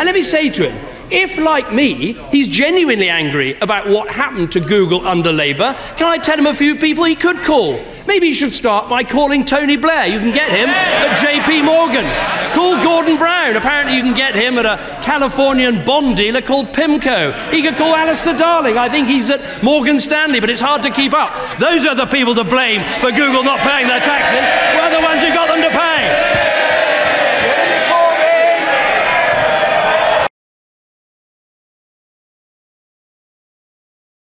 And let me say to him, if, like me, he's genuinely angry about what happened to Google under Labour, can I tell him a few people he could call? Maybe he should start by calling Tony Blair. You can get him at JP Morgan. Call Gordon Brown. Apparently, you can get him at a Californian bond dealer called PIMCO. He could call Alistair Darling. I think he's at Morgan Stanley, but it's hard to keep up. Those are the people to blame for Google not paying their taxes.